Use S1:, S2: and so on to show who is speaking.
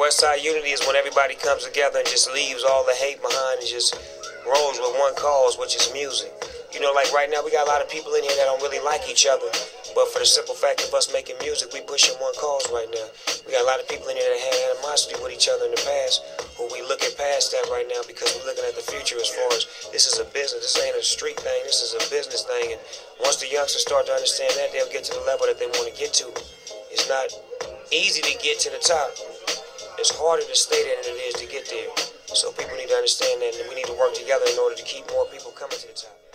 S1: Westside Unity is when everybody comes together and just leaves all the hate behind and just rolls with one cause, which is music. You know, like right now, we got a lot of people in here that don't really like each other. But for the simple fact of us making music, we pushing one cause right now. We got a lot of people in here that had animosity with each other in the past, but we looking past that right now because we're looking at the future as far as this is a business. This ain't a street thing. This is a business thing. And once the youngsters start to understand that, they'll get to the level that they want to get to. It's not easy to get to the top. It's harder to stay there than it is to get there. So people need to understand that, and we need to work together in order to keep more people coming to the top.